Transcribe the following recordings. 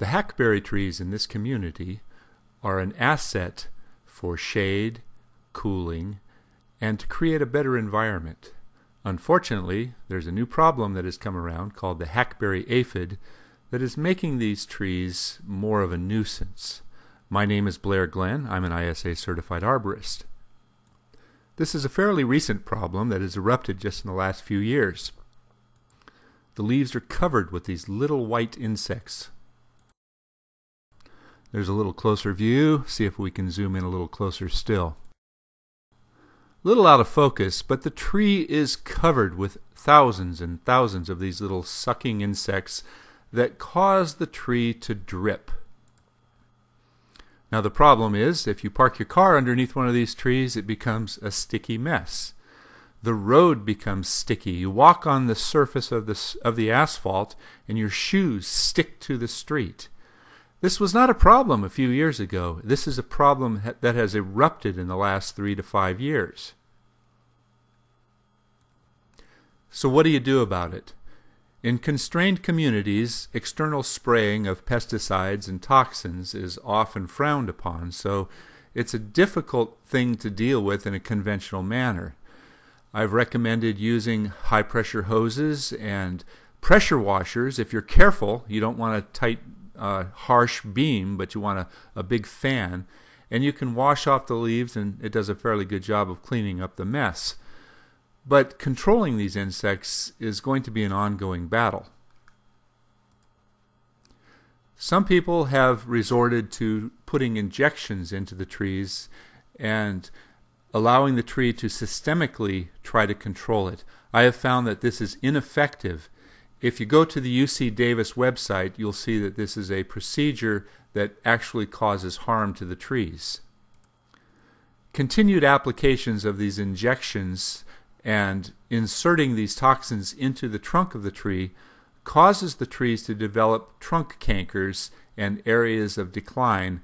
The hackberry trees in this community are an asset for shade, cooling, and to create a better environment. Unfortunately, there's a new problem that has come around called the hackberry aphid that is making these trees more of a nuisance. My name is Blair Glenn. I'm an ISA certified arborist. This is a fairly recent problem that has erupted just in the last few years. The leaves are covered with these little white insects. There's a little closer view. See if we can zoom in a little closer still. A little out of focus, but the tree is covered with thousands and thousands of these little sucking insects that cause the tree to drip. Now the problem is, if you park your car underneath one of these trees, it becomes a sticky mess. The road becomes sticky. You walk on the surface of the, of the asphalt and your shoes stick to the street. This was not a problem a few years ago. This is a problem that has erupted in the last three to five years. So what do you do about it? In constrained communities, external spraying of pesticides and toxins is often frowned upon, so it's a difficult thing to deal with in a conventional manner. I've recommended using high pressure hoses and pressure washers. If you're careful, you don't want to tight, uh, harsh beam, but you want a, a big fan. And you can wash off the leaves, and it does a fairly good job of cleaning up the mess. But controlling these insects is going to be an ongoing battle. Some people have resorted to putting injections into the trees and allowing the tree to systemically try to control it. I have found that this is ineffective. If you go to the UC Davis website, you'll see that this is a procedure that actually causes harm to the trees. Continued applications of these injections and inserting these toxins into the trunk of the tree causes the trees to develop trunk cankers and areas of decline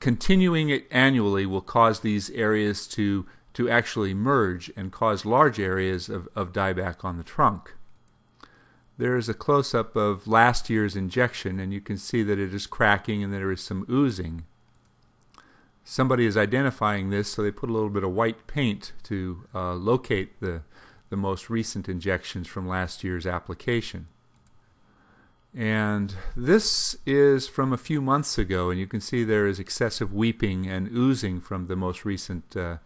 continuing it annually will cause these areas to to actually merge and cause large areas of, of dieback on the trunk. There is a close-up of last year's injection and you can see that it is cracking and there is some oozing. Somebody is identifying this so they put a little bit of white paint to uh, locate the, the most recent injections from last year's application. And this is from a few months ago, and you can see there is excessive weeping and oozing from the most recent uh,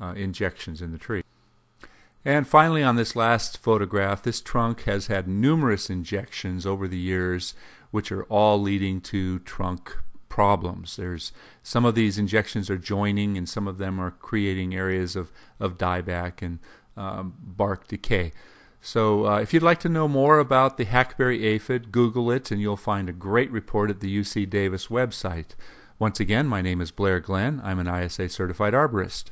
uh, injections in the tree. And finally, on this last photograph, this trunk has had numerous injections over the years, which are all leading to trunk problems. There's some of these injections are joining, and some of them are creating areas of, of dieback and um, bark decay. So uh, if you'd like to know more about the hackberry aphid, Google it and you'll find a great report at the UC Davis website. Once again, my name is Blair Glenn. I'm an ISA certified arborist.